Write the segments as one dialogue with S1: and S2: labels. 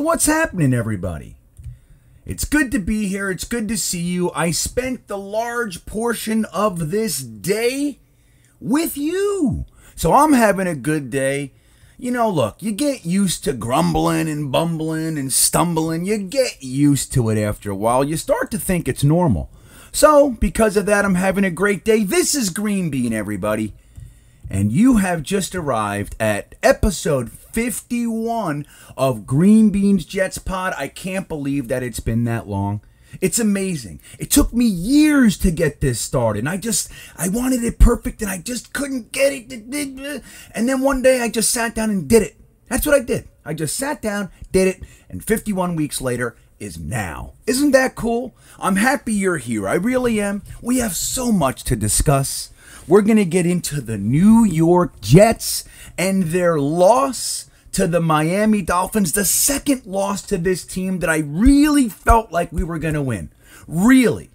S1: So, what's happening, everybody? It's good to be here. It's good to see you. I spent the large portion of this day with you. So, I'm having a good day. You know, look, you get used to grumbling and bumbling and stumbling. You get used to it after a while. You start to think it's normal. So, because of that, I'm having a great day. This is Green Bean, everybody and you have just arrived at episode 51 of Green Beans Jets Pod. I can't believe that it's been that long. It's amazing. It took me years to get this started. And I just, I wanted it perfect and I just couldn't get it. And then one day I just sat down and did it. That's what I did. I just sat down, did it, and 51 weeks later is now. Isn't that cool? I'm happy you're here. I really am. We have so much to discuss. We're going to get into the New York Jets and their loss to the Miami Dolphins, the second loss to this team that I really felt like we were going to win. Really.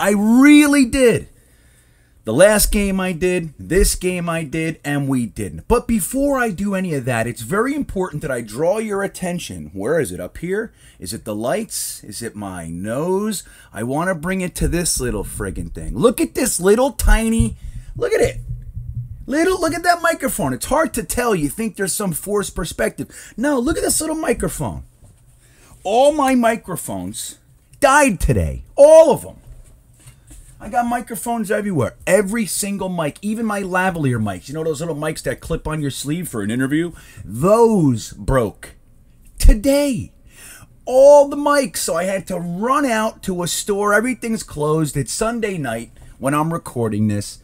S1: I really did. The last game I did, this game I did, and we didn't. But before I do any of that, it's very important that I draw your attention. Where is it? Up here? Is it the lights? Is it my nose? I want to bring it to this little friggin' thing. Look at this little tiny, look at it. Little, look at that microphone. It's hard to tell. You think there's some forced perspective. No, look at this little microphone. All my microphones died today. All of them. I got microphones everywhere. Every single mic, even my lavalier mics. You know those little mics that clip on your sleeve for an interview? Those broke today. All the mics. So I had to run out to a store. Everything's closed. It's Sunday night when I'm recording this.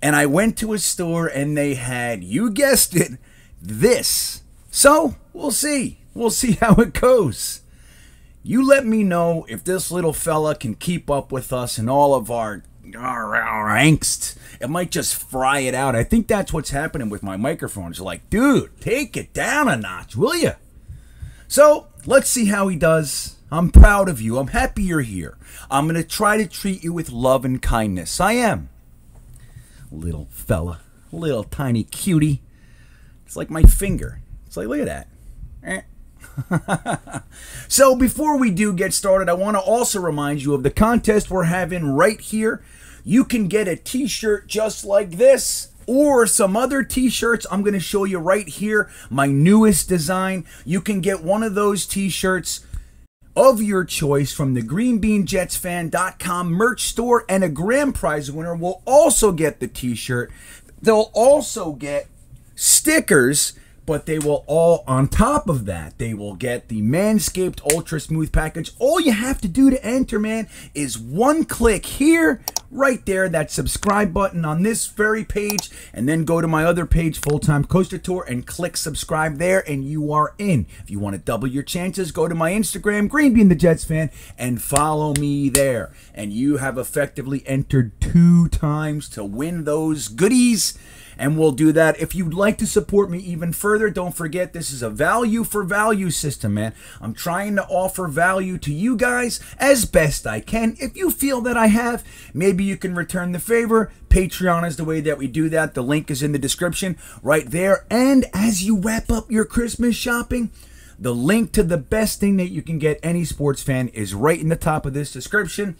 S1: And I went to a store and they had, you guessed it, this. So we'll see. We'll see how it goes. You let me know if this little fella can keep up with us and all of our, our, our angst. It might just fry it out. I think that's what's happening with my microphones. Like, dude, take it down a notch, will you? So let's see how he does. I'm proud of you. I'm happy you're here. I'm going to try to treat you with love and kindness. I am. Little fella. Little tiny cutie. It's like my finger. It's like, look at that. Eh. so before we do get started, I want to also remind you of the contest we're having right here. You can get a t-shirt just like this or some other t-shirts. I'm going to show you right here my newest design. You can get one of those t-shirts of your choice from the greenbeanjetsfan.com merch store and a grand prize winner will also get the t-shirt. They'll also get stickers but they will all on top of that they will get the manscaped ultra smooth package. All you have to do to enter man is one click here right there that subscribe button on this very page and then go to my other page full time coaster tour and click subscribe there and you are in. If you want to double your chances go to my instagram green the jets fan and follow me there. And you have effectively entered two times to win those goodies and we'll do that. If you'd like to support me even further, don't forget this is a value for value system, man. I'm trying to offer value to you guys as best I can. If you feel that I have, maybe you can return the favor. Patreon is the way that we do that. The link is in the description right there. And as you wrap up your Christmas shopping, the link to the best thing that you can get any sports fan is right in the top of this description.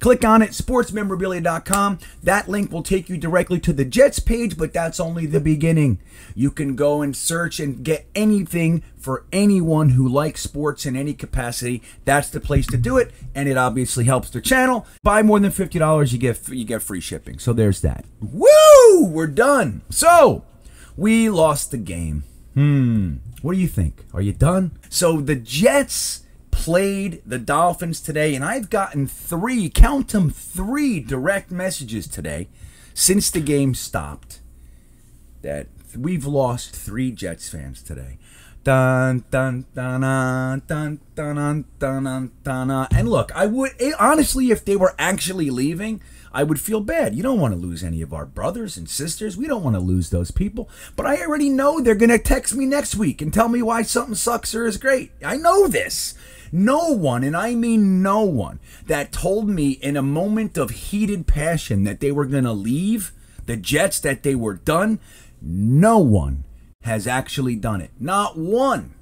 S1: Click on it, sportsmemorabilia.com. That link will take you directly to the Jets page, but that's only the beginning. You can go and search and get anything for anyone who likes sports in any capacity. That's the place to do it, and it obviously helps the channel. Buy more than fifty dollars, you get you get free shipping. So there's that. Woo! We're done. So we lost the game. Hmm. What do you think? Are you done? So the Jets played the Dolphins today, and I've gotten three, count them, three direct messages today since the game stopped that we've lost three Jets fans today. Dun dun dun ah, dun dun ah, dun ah, dun dun dun. And look, I would eh, honestly, if they were actually leaving, I would feel bad. You don't want to lose any of our brothers and sisters. We don't want to lose those people. But I already know they're going to text me next week and tell me why something sucks or is great. I know this. No one, and I mean no one, that told me in a moment of heated passion that they were going to leave The Jets that they were done, no one has actually done it. Not one.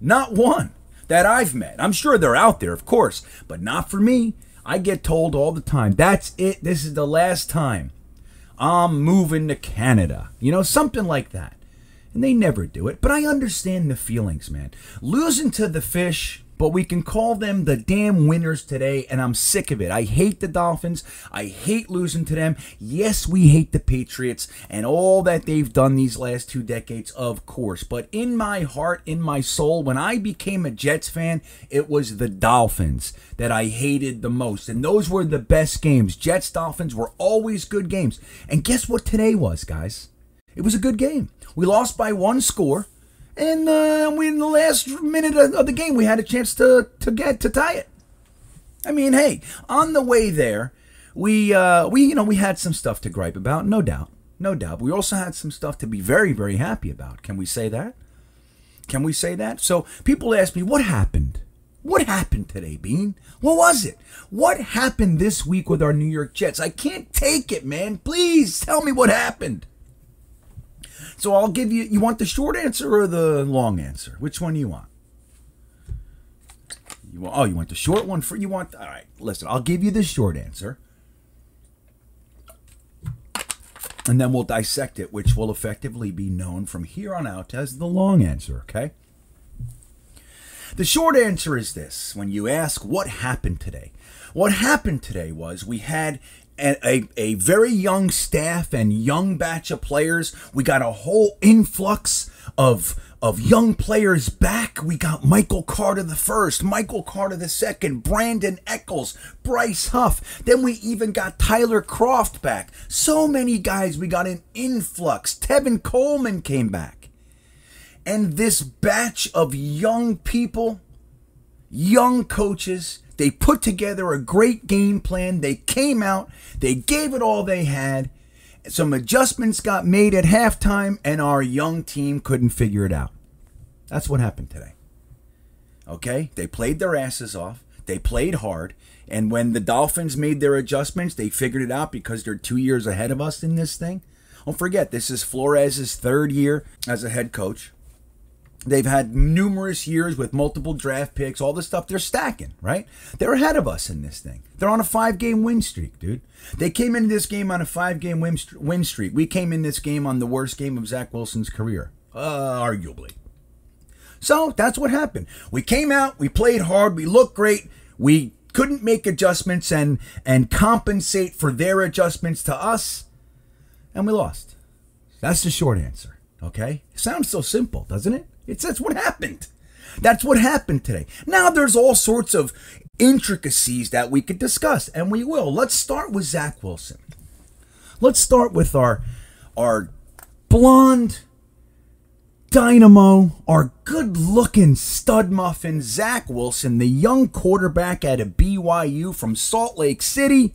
S1: Not one that I've met. I'm sure they're out there, of course, but not for me. I get told all the time, that's it. This is the last time I'm moving to Canada. You know, something like that. And they never do it. But I understand the feelings, man. Losing to the fish but we can call them the damn winners today, and I'm sick of it. I hate the Dolphins. I hate losing to them. Yes, we hate the Patriots and all that they've done these last two decades, of course. But in my heart, in my soul, when I became a Jets fan, it was the Dolphins that I hated the most. And those were the best games. Jets Dolphins were always good games. And guess what today was, guys? It was a good game. We lost by one score and uh, we in the last minute of the game we had a chance to to get to tie it. I mean, hey, on the way there, we uh, we you know we had some stuff to gripe about, no doubt, no doubt. We also had some stuff to be very very happy about. Can we say that? Can we say that? So people ask me, what happened? What happened today, Bean? What was it? What happened this week with our New York Jets? I can't take it, man. Please tell me what happened. So I'll give you. You want the short answer or the long answer? Which one do you want? You want? Oh, you want the short one for you want? All right. Listen, I'll give you the short answer, and then we'll dissect it, which will effectively be known from here on out as the long answer. Okay. The short answer is this: when you ask what happened today, what happened today was we had a, a very young staff and young batch of players. We got a whole influx of of young players back. We got Michael Carter the first, Michael Carter the second, Brandon Echols, Bryce Huff. Then we even got Tyler Kroft back. So many guys. We got an influx. Tevin Coleman came back. And this batch of young people, young coaches, they put together a great game plan. They came out, they gave it all they had. Some adjustments got made at halftime, and our young team couldn't figure it out. That's what happened today. Okay? They played their asses off, they played hard, and when the Dolphins made their adjustments, they figured it out because they're two years ahead of us in this thing. Don't forget, this is Flores' third year as a head coach. They've had numerous years with multiple draft picks, all the stuff they're stacking, right? They're ahead of us in this thing. They're on a five game win streak, dude. They came into this game on a five game win streak. We came in this game on the worst game of Zach Wilson's career, uh, arguably. So that's what happened. We came out, we played hard, we looked great, we couldn't make adjustments and and compensate for their adjustments to us, and we lost. That's the short answer. Okay? sounds so simple, doesn't it? It's that's what happened. That's what happened today. Now there's all sorts of intricacies that we could discuss, and we will. Let's start with Zach Wilson. Let's start with our our blonde dynamo, our good-looking stud muffin, Zach Wilson, the young quarterback at a BYU from Salt Lake City.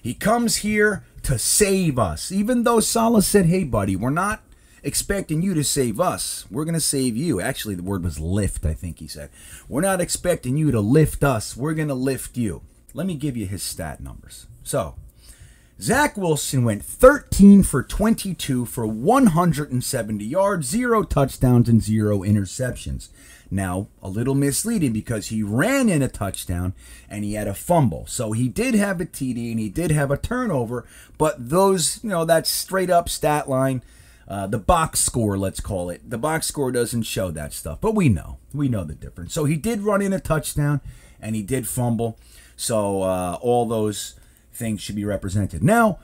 S1: He comes here to save us. Even though Salah said, "Hey, buddy, we're not expecting you to save us. We're going to save you. Actually, the word was lift, I think he said. We're not expecting you to lift us. We're going to lift you. Let me give you his stat numbers. So, Zach Wilson went 13 for 22 for 170 yards, zero touchdowns, and zero interceptions. Now, a little misleading because he ran in a touchdown and he had a fumble. So he did have a TD and he did have a turnover, but those, you know, that straight up stat line uh, the box score, let's call it. The box score doesn't show that stuff, but we know. We know the difference. So he did run in a touchdown and he did fumble. So uh, all those things should be represented. Now,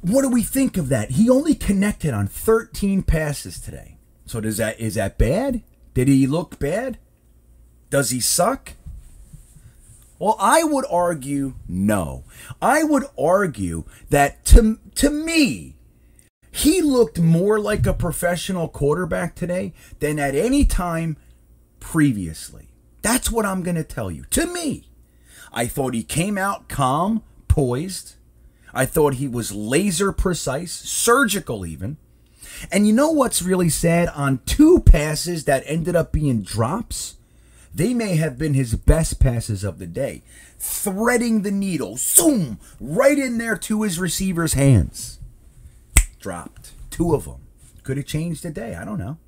S1: what do we think of that? He only connected on 13 passes today. So does that is that bad? Did he look bad? Does he suck? Well, I would argue no. I would argue that to to me, he looked more like a professional quarterback today than at any time previously. That's what I'm going to tell you. To me, I thought he came out calm, poised. I thought he was laser precise, surgical even. And you know what's really sad? On two passes that ended up being drops, they may have been his best passes of the day. Threading the needle, zoom, right in there to his receiver's hands. Dropped. Two of them. Could have changed the day. I don't know.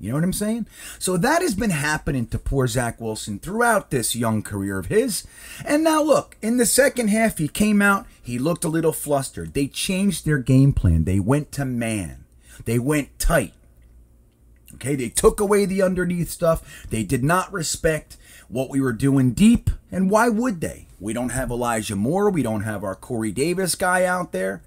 S1: You know what I'm saying? So that has been happening to poor Zach Wilson throughout this young career of his. And now look, in the second half, he came out, he looked a little flustered. They changed their game plan. They went to man, they went tight. Okay, they took away the underneath stuff. They did not respect what we were doing deep. And why would they? We don't have Elijah Moore. We don't have our Corey Davis guy out there.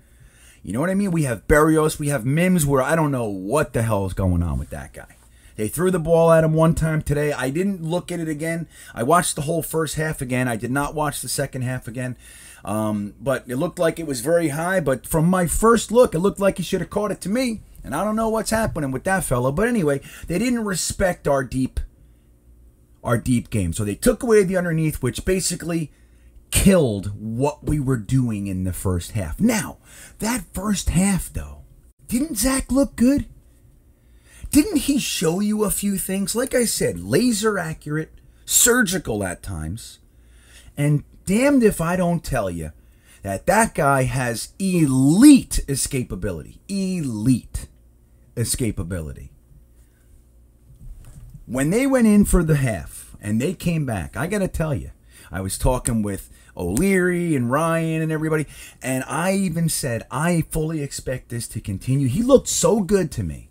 S1: You know what I mean? We have Berrios. We have Mims, where I don't know what the hell is going on with that guy. They threw the ball at him one time today. I didn't look at it again. I watched the whole first half again. I did not watch the second half again. Um, but it looked like it was very high. But from my first look, it looked like he should have caught it to me. And I don't know what's happening with that fellow. But anyway, they didn't respect our deep our deep game. So they took away the underneath, which basically killed what we were doing in the first half. Now, that first half though, didn't Zach look good? Didn't he show you a few things? Like I said, laser accurate, surgical at times. And damned if I don't tell you that that guy has elite escapability. Elite escapability. When they went in for the half and they came back, I got to tell you, I was talking with O'Leary and Ryan and everybody, and I even said, I fully expect this to continue. He looked so good to me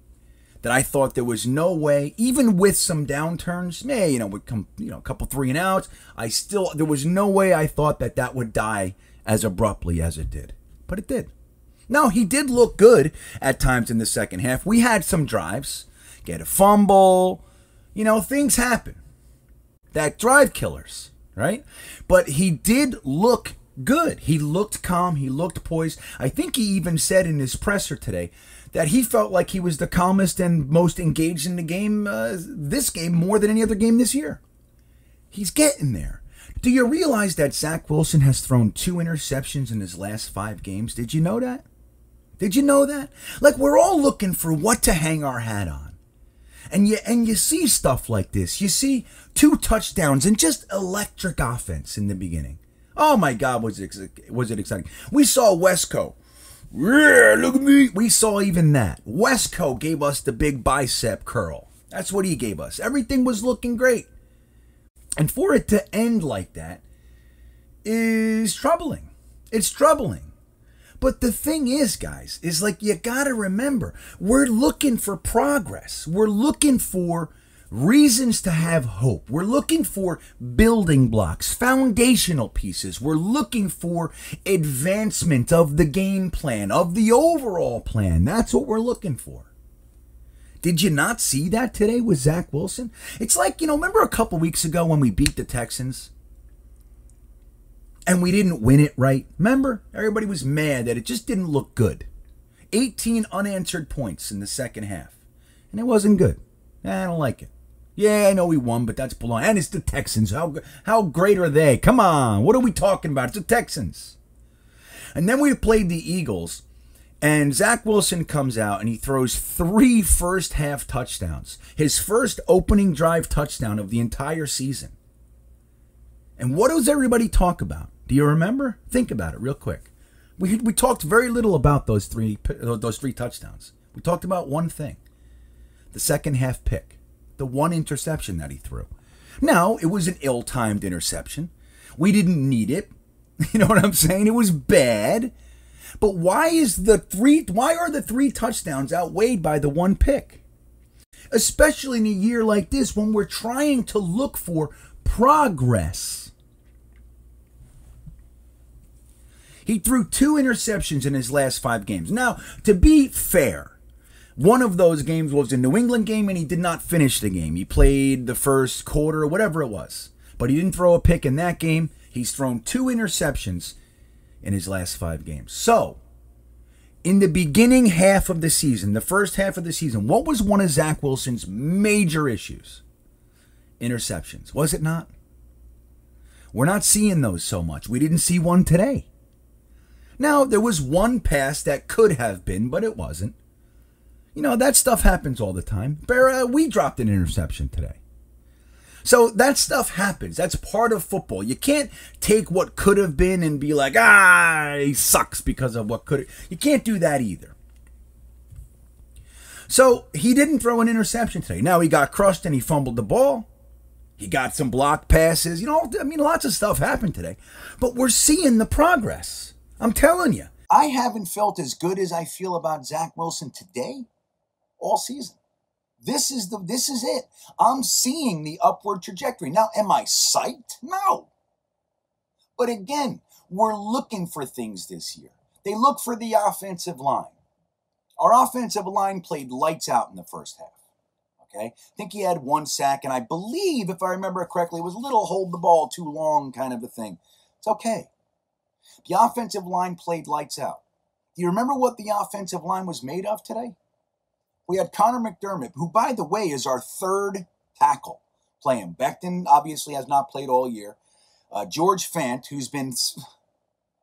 S1: that I thought there was no way, even with some downturns, may you know would come you know a couple three and outs. I still there was no way I thought that that would die as abruptly as it did, but it did. No, he did look good at times in the second half. We had some drives, get a fumble, you know things happen. That drive killers, right? But he did look good. He looked calm. He looked poised. I think he even said in his presser today that he felt like he was the calmest and most engaged in the game, uh, this game, more than any other game this year. He's getting there. Do you realize that Zach Wilson has thrown two interceptions in his last five games? Did you know that? Did you know that? Like we're all looking for what to hang our hat on. And you and you see stuff like this. You see two touchdowns and just electric offense in the beginning. Oh my God, was it was it exciting? We saw Wesco. yeah, look at me. We saw even that. Wesco gave us the big bicep curl. That's what he gave us. Everything was looking great. And for it to end like that is troubling. It's troubling. But the thing is, guys, is like you got to remember, we're looking for progress. We're looking for reasons to have hope. We're looking for building blocks, foundational pieces. We're looking for advancement of the game plan, of the overall plan. That's what we're looking for. Did you not see that today with Zach Wilson? It's like, you know, remember a couple weeks ago when we beat the Texans? And we didn't win it right. Remember? Everybody was mad that it just didn't look good. 18 unanswered points in the second half. And it wasn't good. I don't like it. Yeah, I know we won, but that's below. And it's the Texans. How how great are they? Come on, what are we talking about? It's the Texans. And then we played the Eagles, and Zach Wilson comes out and he throws three first half touchdowns. His first opening drive touchdown of the entire season. And what does everybody talk about? Do you remember? Think about it real quick. We we talked very little about those three those three touchdowns. We talked about one thing. The second half pick the one interception that he threw. Now, it was an ill timed interception. We didn't need it. You know what I'm saying? It was bad. But why is the three why are the three touchdowns outweighed by the one pick? Especially in a year like this when we're trying to look for progress. He threw two interceptions in his last 5 games. Now, to be fair, one of those games was a New England game, and he did not finish the game. He played the first quarter whatever it was, but he didn't throw a pick in that game. He's thrown two interceptions in his last five games. So, in the beginning half of the season, the first half of the season, what was one of Zach Wilson's major issues? Interceptions, was it not? We're not seeing those so much. We didn't see one today. Now, there was one pass that could have been, but it wasn't. You know, that stuff happens all the time. Barra, we dropped an interception today. So that stuff happens. That's part of football. You can't take what could have been and be like, ah, he sucks because of what could have. You can't do that either. So he didn't throw an interception today. Now he got crushed and he fumbled the ball. He got some block passes. You know, I mean, lots of stuff happened today. But we're seeing the progress. I'm telling you. I haven't felt as good as I feel about Zach Wilson today all season. This is the this is it. I'm seeing the upward trajectory. Now, am I psyched? No. But again, we're looking for things this year. They look for the offensive line. Our offensive line played lights out in the first half. Okay. I think he had one sack, and I believe, if I remember correctly, it was a little hold the ball too long kind of a thing. It's okay. The offensive line played lights out. Do you remember what the offensive line was made of today? We had Conor McDermott, who, by the way, is our third tackle playing. Becton obviously has not played all year. Uh, George Fant, who's been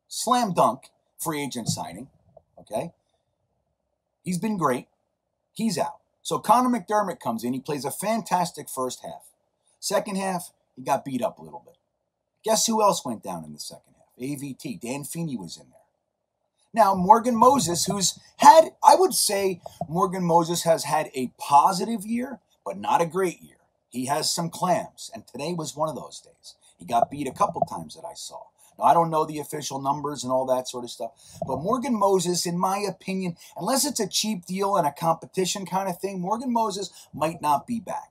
S1: slam dunk free agent signing. Okay. He's been great. He's out. So Conor McDermott comes in. He plays a fantastic first half. Second half, he got beat up a little bit. Guess who else went down in the second half? AVT. Dan Feeney was in there. Now, Morgan Moses, who's had, I would say, Morgan Moses has had a positive year, but not a great year. He has some clams, and today was one of those days. He got beat a couple times that I saw. Now, I don't know the official numbers and all that sort of stuff, but Morgan Moses, in my opinion, unless it's a cheap deal and a competition kind of thing, Morgan Moses might not be back.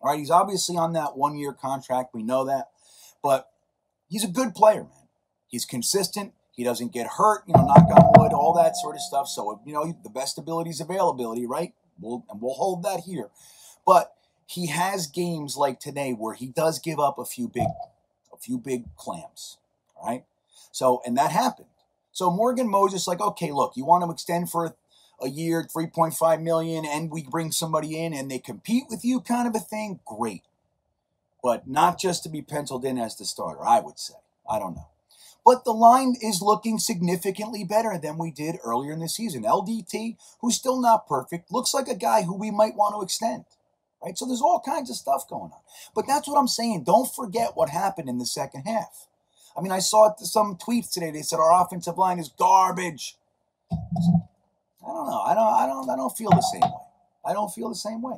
S1: All right, he's obviously on that one year contract. We know that, but he's a good player, man. He's consistent. He doesn't get hurt, you know, knock on wood, all that sort of stuff. So, you know, the best ability is availability, right? We'll, and we'll hold that here. But he has games like today where he does give up a few big, a few big clams right? So, and that happened. So Morgan Moses, like, okay, look, you want to extend for a year, 3.5 million, and we bring somebody in and they compete with you, kind of a thing, great. But not just to be penciled in as the starter, I would say. I don't know. But the line is looking significantly better than we did earlier in the season. LDT, who's still not perfect, looks like a guy who we might want to extend. Right? So there's all kinds of stuff going on. But that's what I'm saying. Don't forget what happened in the second half. I mean, I saw some tweets today. They said our offensive line is garbage. I don't know. I don't. I don't. I don't feel the same way. I don't feel the same way.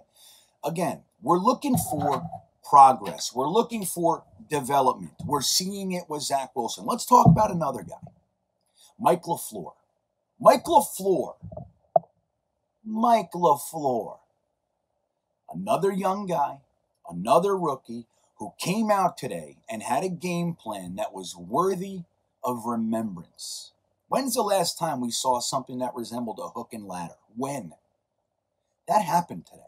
S1: Again, we're looking for progress. We're looking for development. We're seeing it with Zach Wilson. Let's talk about another guy, Mike LaFleur. Mike LaFleur. Mike LaFleur. Another young guy, another rookie who came out today and had a game plan that was worthy of remembrance. When's the last time we saw something that resembled a hook and ladder? When? That happened today.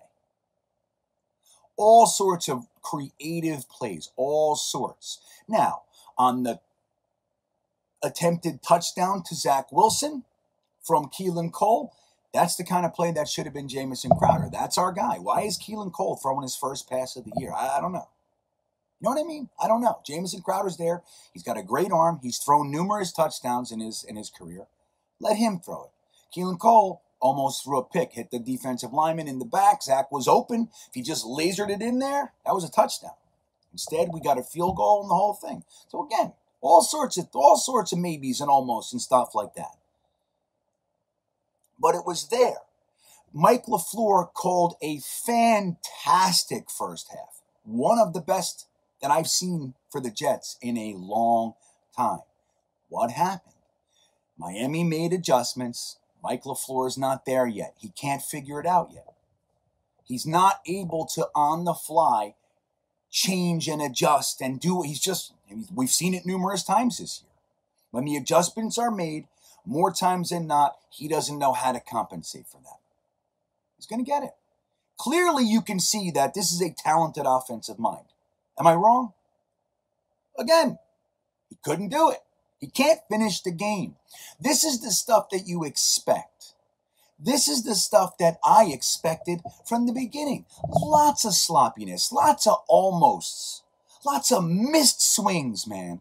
S1: All sorts of creative plays, all sorts. Now, on the attempted touchdown to Zach Wilson from Keelan Cole, that's the kind of play that should have been Jamison Crowder. That's our guy. Why is Keelan Cole throwing his first pass of the year? I, I don't know. You know what I mean? I don't know. Jamison Crowder's there. He's got a great arm. He's thrown numerous touchdowns in his in his career. Let him throw it. Keelan Cole almost threw a pick, hit the defensive lineman in the back. Zach was open. If he just lasered it in there, that was a touchdown. Instead, we got a field goal and the whole thing. So again, all sorts of all sorts of maybes and almost and stuff like that. But it was there. Mike LaFleur called a fantastic first half. One of the best that I've seen for the Jets in a long time. What happened? Miami made adjustments. Mike LaFleur is not there yet. He can't figure it out yet. He's not able to, on the fly, change and adjust and do. He's just, we've seen it numerous times this year. When the adjustments are made, more times than not, he doesn't know how to compensate for that. He's going to get it. Clearly, you can see that this is a talented offensive mind. Am I wrong? Again, he couldn't do it. He can't finish the game. This is the stuff that you expect. This is the stuff that I expected from the beginning. Lots of sloppiness, lots of almosts, lots of missed swings, man.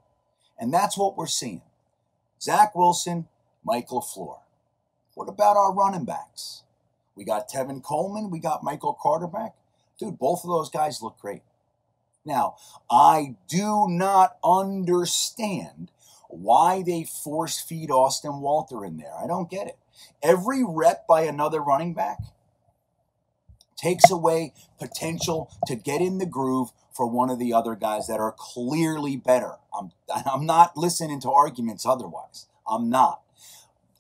S1: And that's what we're seeing. Zach Wilson, Mike LaFleur. What about our running backs? We got Tevin Coleman, we got Michael Carter back. Dude, both of those guys look great. Now, I do not understand why they force feed Austin Walter in there. I don't get it. Every rep by another running back, takes away potential to get in the groove for one of the other guys that are clearly better. I'm, I'm not listening to arguments otherwise. I'm not.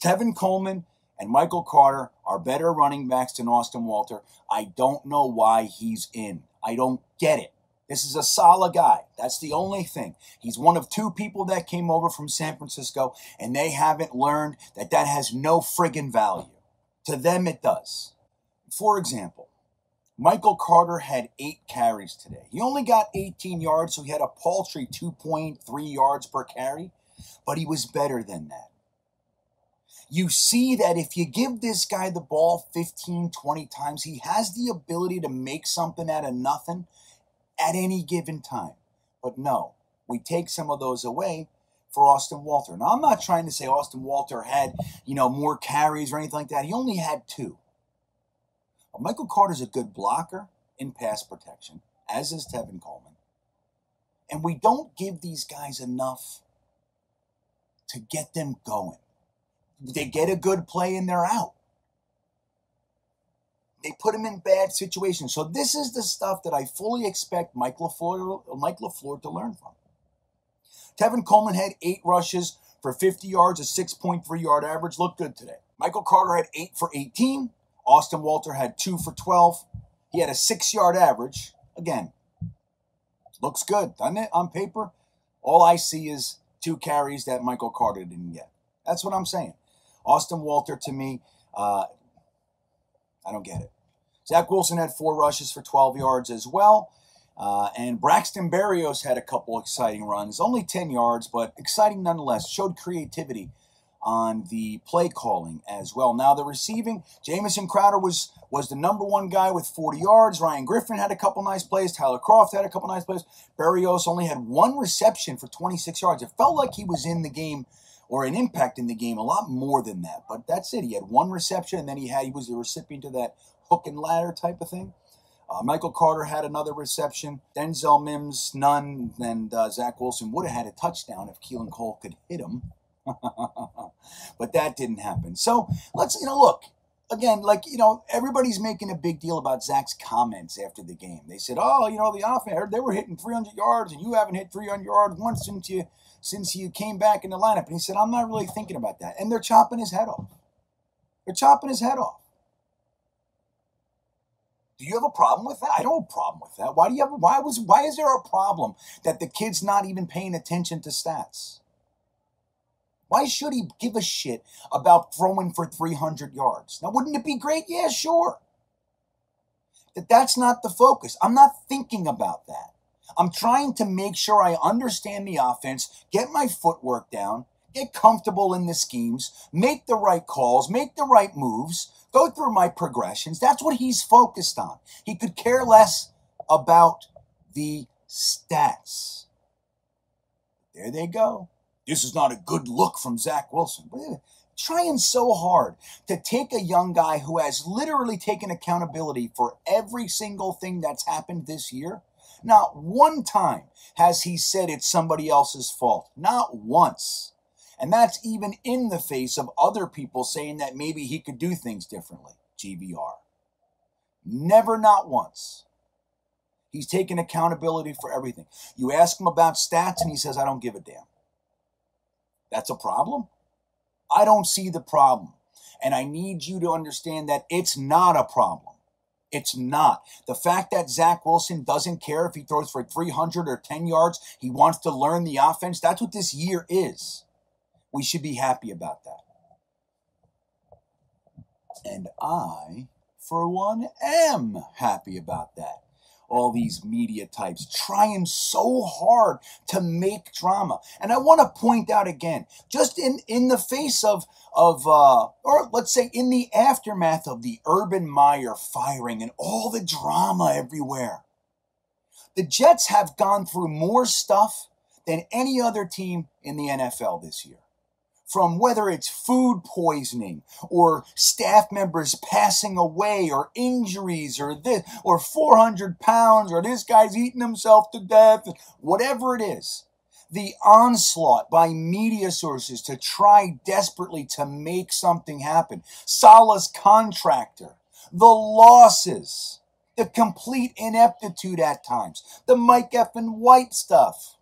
S1: Tevin Coleman and Michael Carter are better running backs than Austin Walter. I don't know why he's in. I don't get it. This is a solid guy. That's the only thing. He's one of two people that came over from San Francisco, and they haven't learned that that has no friggin' value. To them, it does. For example, Michael Carter had eight carries today. He only got 18 yards, so he had a paltry 2.3 yards per carry, but he was better than that. You see that if you give this guy the ball 15, 20 times, he has the ability to make something out of nothing at any given time. But no, we take some of those away for Austin Walter. Now, I'm not trying to say Austin Walter had, you know, more carries or anything like that. He only had two. But Michael Carter's a good blocker in pass protection, as is Tevin Coleman. And we don't give these guys enough to get them going. They get a good play and they're out. They put him in bad situations. So this is the stuff that I fully expect Mike LaFleur, Mike LaFleur to learn from. Tevin Coleman had eight rushes for 50 yards, a 6.3 yard average. Looked good today. Michael Carter had eight for 18. Austin Walter had two for 12. He had a six yard average. Again, looks good, doesn't it, on paper? All I see is two carries that Michael Carter didn't get. That's what I'm saying. Austin Walter, to me, uh, I don't get it. Zach Wilson had four rushes for 12 yards as well. Uh, and Braxton Berrios had a couple exciting runs, only 10 yards, but exciting nonetheless. Showed creativity on the play calling as well. Now the receiving, Jamison Crowder was was the number one guy with 40 yards. Ryan Griffin had a couple nice plays. Tyler Kroft had a couple nice plays. Berrios only had one reception for 26 yards. It felt like he was in the game or an impact in the game a lot more than that. But that's it. He had one reception, and then he had he was the recipient of that hook and ladder type of thing. Uh, Michael Carter had another reception. Denzel Mims none. And uh, Zach Wilson would have had a touchdown if Keelan Cole could hit him. but that didn't happen. So let's you know look again, like, you know, everybody's making a big deal about Zach's comments after the game. They said, oh, you know, the offense, they were hitting 300 yards and you haven't hit 300 yards once since you since you came back in the lineup. And he said, I'm not really thinking about that. And they're chopping his head off. They're chopping his head off. Do you have a problem with that? I don't have a problem with that. Why do you have why was why is there a problem that the kid's not even paying attention to stats? Why should he give a shit about throwing for 300 yards? Now wouldn't it be great? Yeah, sure. That that's not the focus. I'm not thinking about that. I'm trying to make sure I understand the offense, get my footwork down, get comfortable in the schemes, make the right calls, make the right moves, go through my progressions. That's what he's focused on. He could care less about the stats. There they go. This is not a good look from Zach Wilson. Trying so hard to take a young guy who has literally taken accountability for every single thing that's happened this year not one time has he said it's somebody else's fault. Not once. And that's even in the face of other people saying that maybe he could do things differently. GVR. Never, not once. He's taken accountability for everything. You ask him about stats and he says, I don't give a damn. That's a problem? I don't see the problem. And I need you to understand that it's not a problem. It's not. The fact that Zach Wilson doesn't care if he throws for 300 or 10 yards, he wants to learn the offense. That's what this year is. We should be happy about that. And I, for one, am happy about that all these media types trying so hard to make drama. And I want to point out again, just in, in the face of, of uh, or let's say in the aftermath of the Urban Meyer firing and all the drama everywhere, the Jets have gone through more stuff than any other team in the NFL this year from whether it's food poisoning or staff members passing away or injuries or this or 400 pounds or this guy's eating himself to death, whatever it is. The onslaught by media sources to try desperately to make something happen. Salah's contractor, the losses, the complete ineptitude at times, the Mike F. and White stuff.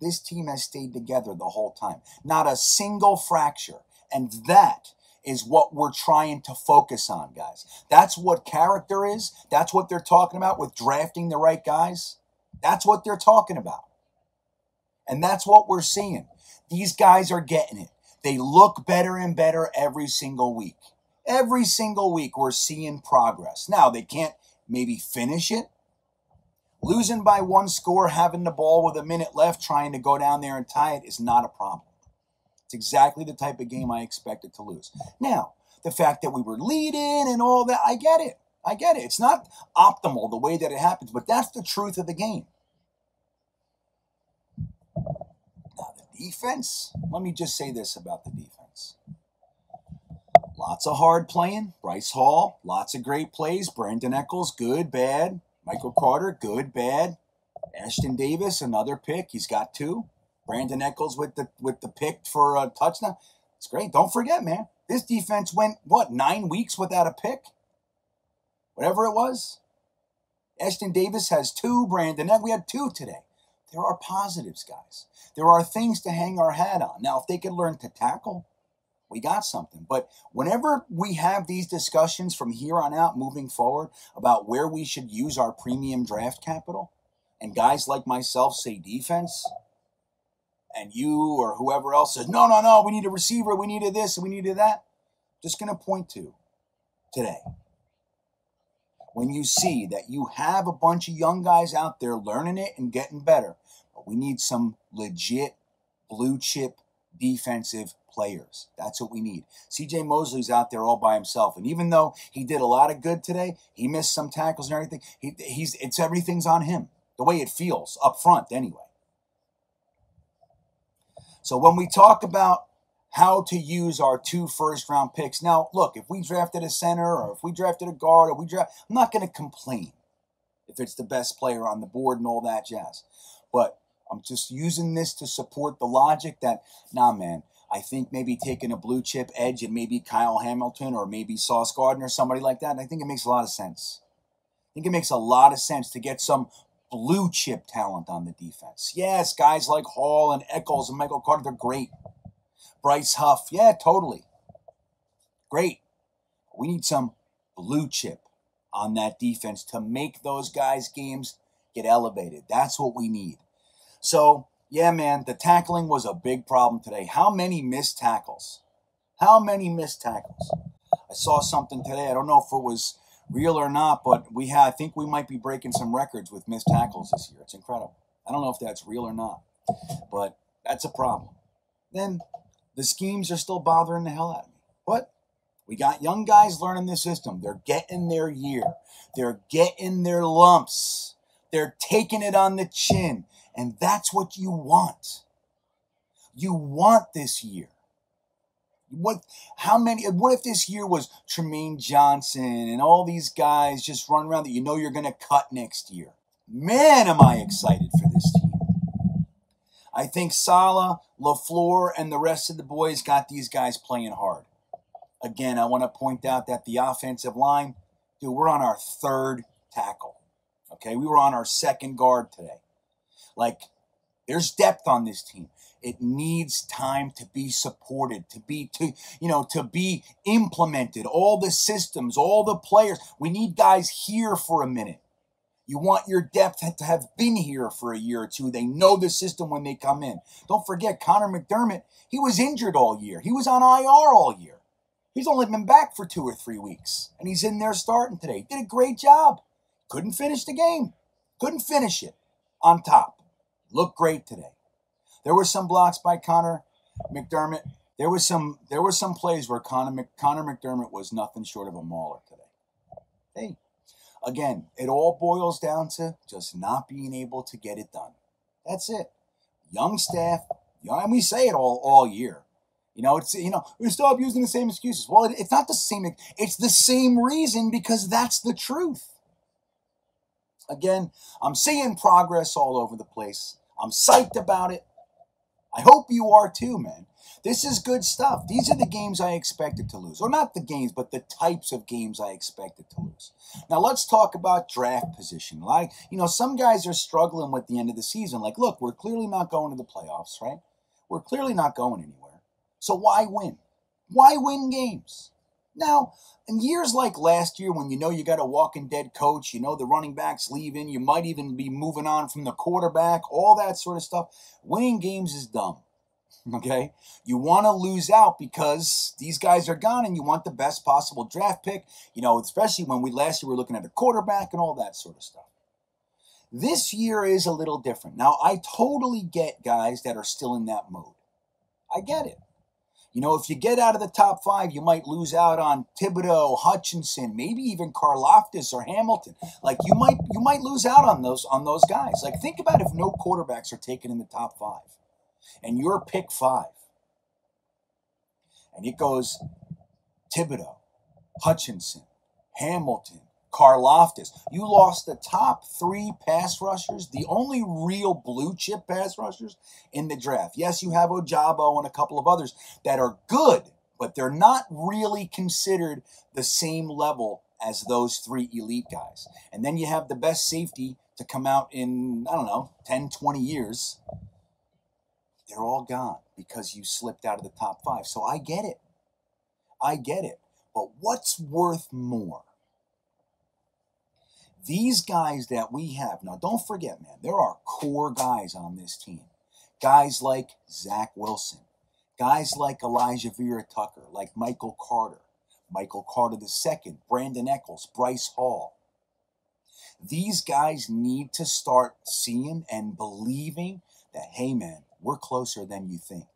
S1: This team has stayed together the whole time. Not a single fracture. And that is what we're trying to focus on, guys. That's what character is. That's what they're talking about with drafting the right guys. That's what they're talking about. And that's what we're seeing. These guys are getting it. They look better and better every single week. Every single week, we're seeing progress. Now, they can't maybe finish it. Losing by one score, having the ball with a minute left, trying to go down there and tie it is not a problem. It's exactly the type of game I expected to lose. Now, the fact that we were leading and all that, I get it. I get it. It's not optimal the way that it happens, but that's the truth of the game. Now, the defense, let me just say this about the defense. Lots of hard playing. Bryce Hall, lots of great plays. Brandon Echols, good, bad. Michael Carter, good, bad. Ashtyn Davis, another pick. He's got two. Brandon Echols with the with the pick for a touchdown. It's great. Don't forget, man. This defense went what nine weeks without a pick, whatever it was. Ashtyn Davis has two. Brandon, we had two today. There are positives, guys. There are things to hang our hat on. Now, if they could learn to tackle, we got something. But whenever we have these discussions from here on out, moving forward, about where we should use our premium draft capital, and guys like myself say defense, and you or whoever else says, no, no, no, we need a receiver, we needed this, we needed that, just going to point to today. When you see that you have a bunch of young guys out there learning it and getting better, but we need some legit blue chip defensive players. That's what we need. CJ Mosley's out there all by himself. And even though he did a lot of good today, he missed some tackles and everything. He, he's it's everything's on him. The way it feels up front anyway. So when we talk about how to use our two first round picks, now look, if we drafted a center or if we drafted a guard or we draft, I'm not going to complain if it's the best player on the board and all that jazz. But I'm just using this to support the logic that, nah, man, I think maybe taking a blue chip edge and maybe Kyle Hamilton or maybe Sauce Gardner, or somebody like that, I think it makes a lot of sense. I think it makes a lot of sense to get some blue chip talent on the defense. Yes, guys like Hall and Echols and Michael Carter, they're great. Bryce Huff, yeah, totally. Great. We need some blue chip on that defense to make those guys' games get elevated. That's what we need. So, yeah, man, the tackling was a big problem today. How many missed tackles? How many missed tackles? I saw something today. I don't know if it was real or not, but we have, I think we might be breaking some records with missed tackles this year. It's incredible. I don't know if that's real or not, but that's a problem. Then the schemes are still bothering the hell out of me. But we got young guys learning the system. They're getting their year. They're getting their lumps. They're taking it on the chin. And that's what you want. You want this year. What? How many? What if this year was Trumaine Johnson and all these guys just running around that you know you're going to cut next year? Man, am I excited for this team! I think Salah, LaFleur, and the rest of the boys got these guys playing hard. Again, I want to point out that the offensive line, dude, we're on our third tackle. Okay, we were on our second guard today. Like, there's depth on this team. It needs time to be supported, to be to you know to be implemented. All the systems, all the players. We need guys here for a minute. You want your depth to have been here for a year or two. They know the system when they come in. Don't forget Conor McDermott. He was injured all year. He was on IR all year. He's only been back for two or three weeks, and he's in there starting today. Did a great job. Couldn't finish the game. Couldn't finish it on top. Looked great today. There were some blocks by Conor McDermott. There was some there were some plays where Connor, Mc, Conor McDermott was nothing short of a mauler today. Hey, again, it all boils down to just not being able to get it done. That's it. Young staff, young, and we say it all all year. You know, it's you know we stop using the same excuses. Well, it, it's not the same. It's the same reason because that's the truth. Again, I'm seeing progress all over the place. I'm psyched about it. I hope you are too, man. This is good stuff. These are the games I expected to lose. Or not the games, but the types of games I expected to lose. Now let's talk about draft position. Like, you know, some guys are struggling with the end of the season. Like, look, we're clearly not going to the playoffs, right? We're clearly not going anywhere. So why win? Why win games? Now, in years like last year, when you know you got a walking dead coach, you know the running back's leaving, you might even be moving on from the quarterback, all that sort of stuff, winning games is dumb. Okay? You want to lose out because these guys are gone and you want the best possible draft pick, you know, especially when we last year were looking at a quarterback and all that sort of stuff. This year is a little different. Now, I totally get guys that are still in that mode. I get it. You know, if you get out of the top five, you might lose out on Thibodeaux, Hutchinson, maybe even Karlaftis or Hamilton. Like you might you might lose out on those on those guys. Like think about if no quarterbacks are taken in the top five, and you're pick five, and it goes Thibodeaux, Hutchinson, Hamilton, Karlaftis. You lost the top three pass rushers, the only real blue chip pass rushers in the draft. Yes, you have Ojabo and a couple of others that are good, but they're not really considered the same level as those three elite guys. And then you have the best safety to come out in, I don't know, 10, 20 years. They're all gone because you slipped out of the top five. So I get it. I get it. But what's worth more? These guys that we have, now don't forget, man, there are core guys on this team. Guys like Zach Wilson, guys like Elijah Vera-Tucker, like Michael Carter, Michael Carter II, Brandon Echols, Bryce Hall. These guys need to start seeing and believing that, hey, man, we're closer than you think.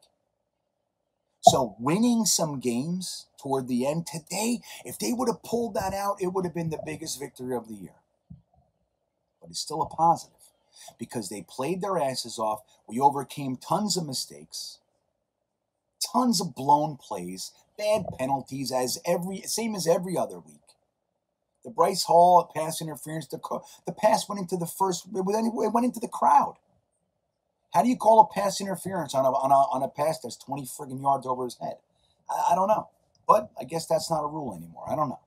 S1: So, winning some games toward the end today, if they would have pulled that out, it would have been the biggest victory of the year but it's still a positive because they played their asses off. We overcame tons of mistakes, tons of blown plays, bad penalties, as every same as every other week. The Bryce Hall pass interference, the the pass went into the first, it went into the crowd. How do you call a pass interference on a, on a, on a pass that's 20 friggin' yards over his head? I, I don't know. But I guess that's not a rule anymore. I don't know.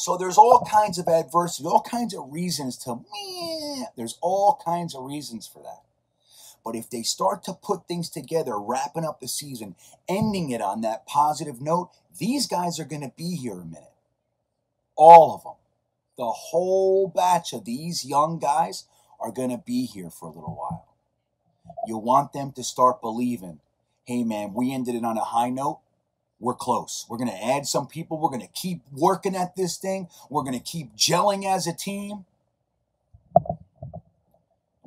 S1: So there's all kinds of adversity, all kinds of reasons to meh. There's all kinds of reasons for that. But if they start to put things together, wrapping up the season, ending it on that positive note, these guys are going to be here a minute. All of them. The whole batch of these young guys are going to be here for a little while. You want them to start believing, hey man, we ended it on a high note we're close. We're going to add some people. We're going to keep working at this thing. We're going to keep gelling as a team.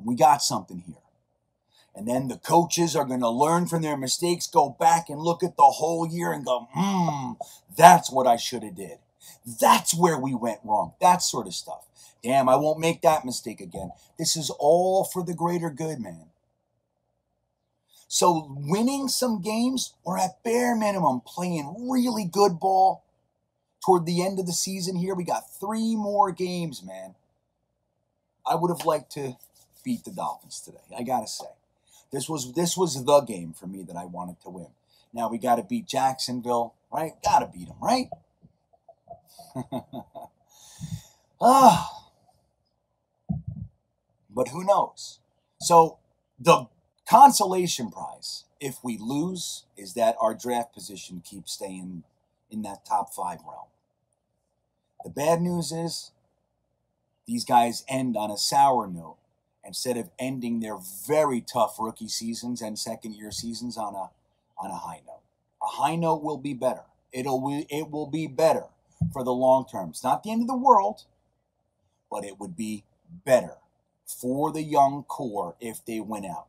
S1: We got something here. And then the coaches are going to learn from their mistakes, go back and look at the whole year and go, hmm, that's what I should have did. That's where we went wrong. That sort of stuff. Damn, I won't make that mistake again. This is all for the greater good, man. So winning some games or at bare minimum playing really good ball toward the end of the season here. We got three more games, man. I would have liked to beat the Dolphins today. I gotta say. This was this was the game for me that I wanted to win. Now we gotta beat Jacksonville, right? Gotta beat them, right? ah. But who knows? So the Consolation prize, if we lose, is that our draft position keeps staying in that top five realm. The bad news is these guys end on a sour note instead of ending their very tough rookie seasons and second year seasons on a on a high note. A high note will be better. It'll it will be better for the long term. It's not the end of the world, but it would be better for the young core if they went out.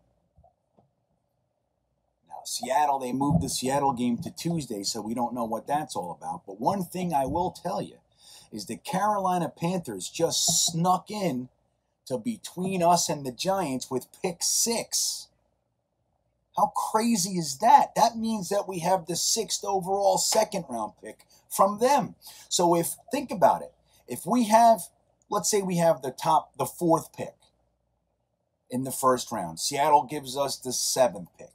S1: Seattle, they moved the Seattle game to Tuesday, so we don't know what that's all about. But one thing I will tell you is the Carolina Panthers just snuck in to between us and the Giants with pick six. How crazy is that? That means that we have the sixth overall second round pick from them. So if think about it, if we have, let's say we have the top, the fourth pick, in the first round. Seattle gives us the seventh pick.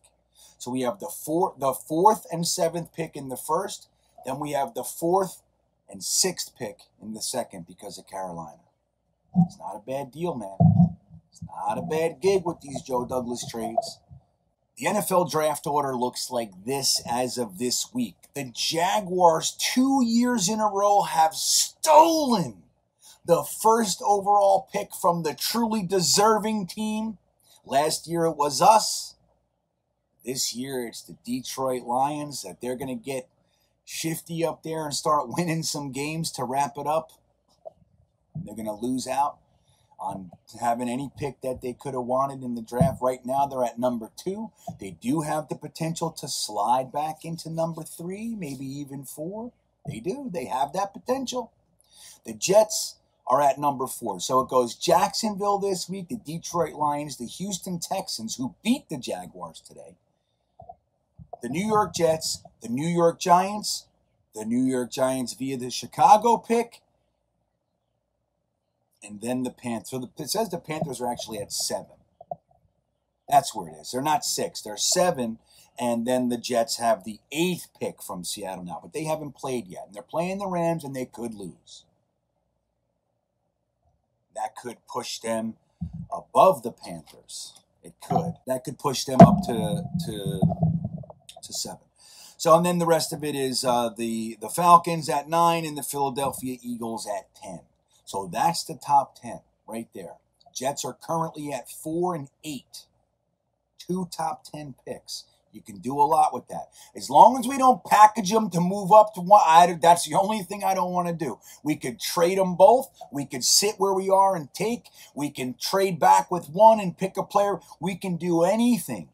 S1: So we have the four, the fourth and seventh pick in the first. Then we have the fourth and sixth pick in the second because of Carolina. It's not a bad deal, man. It's not a bad gig with these Joe Douglas trades. The NFL draft order looks like this as of this week. The Jaguars, two years in a row, have stolen the first overall pick from the truly deserving team. Last year it was us. This year it's the Detroit Lions that they're going to get shifty up there and start winning some games to wrap it up. They're going to lose out on having any pick that they could have wanted in the draft. Right now, they're at number two. They do have the potential to slide back into number three, maybe even four. They do. They have that potential. The Jets are at number four. So it goes Jacksonville this week, the Detroit Lions, the Houston Texans, who beat the Jaguars today, the New York Jets, the New York Giants, the New York Giants via the Chicago pick, and then the Panthers. So the, it says the Panthers are actually at seven. That's where it is. They're not six, they're seven. And then the Jets have the eighth pick from Seattle now, but they haven't played yet. And they're playing the Rams, and they could lose. That could push them above the Panthers. It could. That could push them up to to to seven. So and then the rest of it is uh, the the Falcons at nine and the Philadelphia Eagles at ten. So that's the top 10 right there. Jets are currently at 4 and 8. Two top 10 picks. You can do a lot with that. As long as we don't package them to move up to one, I, that's the only thing I don't want to do. We could trade them both. We could sit where we are and take. We can trade back with one and pick a player. We can do anything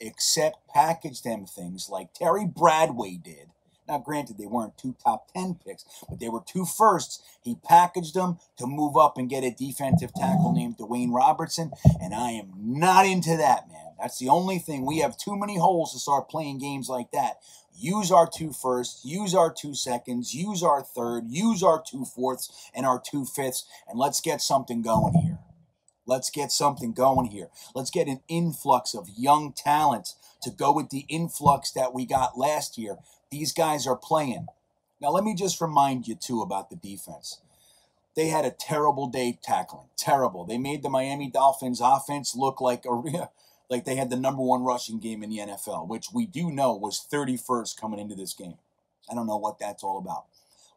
S1: except package them things like Terry Bradway did now, granted, they weren't two top 10 picks, but they were two firsts. He packaged them to move up and get a defensive tackle named Dewayne Robertson, and I am not into that, man. That's the only thing. We have too many holes to start playing games like that. Use our two firsts, use our two seconds, use our third, use our two fourths, and our two fifths, and let's get something going here. Let's get something going here. Let's get an influx of young talent to go with the influx that we got last year these guys are playing. Now, let me just remind you, too, about the defense. They had a terrible day tackling. Terrible. They made the Miami Dolphins offense look like a real, like they had the number one rushing game in the NFL, which we do know was 31st coming into this game. I don't know what that's all about.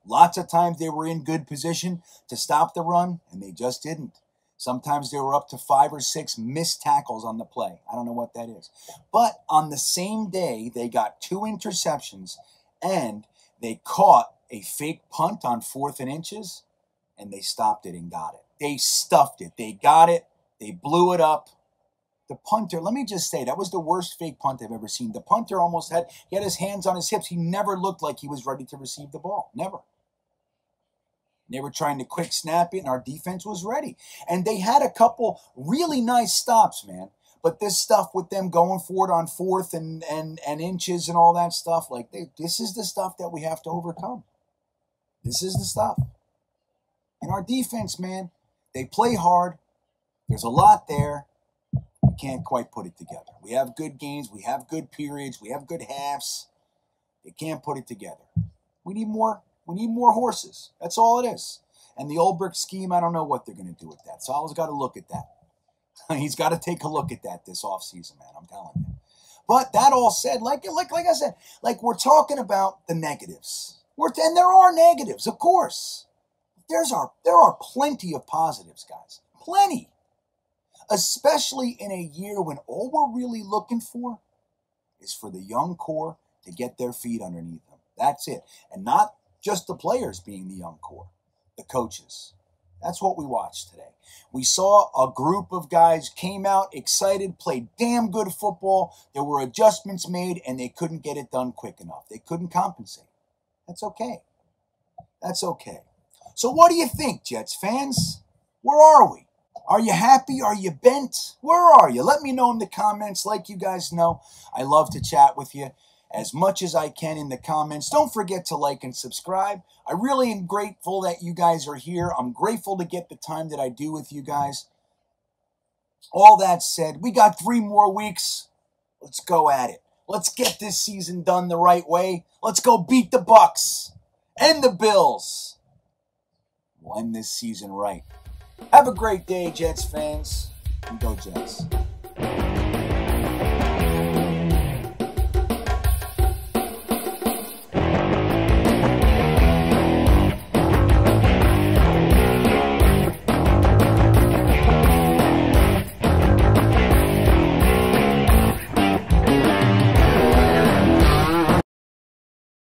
S1: Lots of times they were in good position to stop the run, and they just didn't. Sometimes they were up to five or six missed tackles on the play. I don't know what that is. But on the same day, they got two interceptions and they caught a fake punt on fourth and inches and they stopped it and got it. They stuffed it. They got it. They blew it up. The punter, let me just say, that was the worst fake punt I've ever seen. The punter almost had, he had his hands on his hips. He never looked like he was ready to receive the ball. Never. They were trying to quick snap it, and our defense was ready. And they had a couple really nice stops, man. But this stuff with them going forward on fourth and and and inches and all that stuff, like they, this is the stuff that we have to overcome. This is the stuff. And our defense, man, they play hard. There's a lot there. We can't quite put it together. We have good games. We have good periods. We have good halves. They can't put it together. We need more we need more horses. That's all it is. And the Ulbrich scheme, I don't know what they're going to do with that. Saleh's got to look at that. He's got to take a look at that this offseason, man. I'm telling you. But that all said, like, like, like I said, like we're talking about the negatives. We're, and there are negatives, of course. There's our, there are plenty of positives, guys. Plenty. Especially in a year when all we're really looking for is for the young core to get their feet underneath them. That's it. And not just the players being the young core, the coaches. That's what we watched today. We saw a group of guys came out excited, played damn good football. There were adjustments made, and they couldn't get it done quick enough. They couldn't compensate. That's okay. That's okay. So, what do you think, Jets fans? Where are we? Are you happy? Are you bent? Where are you? Let me know in the comments. Like you guys know, I love to chat with you as much as I can in the comments. Don't forget to like and subscribe. I really am grateful that you guys are here. I'm grateful to get the time that I do with you guys.
S2: all that said, we got three more weeks. Let's go at it. Let's get this season done the right way. Let's go beat the Bucks and the Bills. We'll end this season right. Have a great day, Jets fans, and go Jets.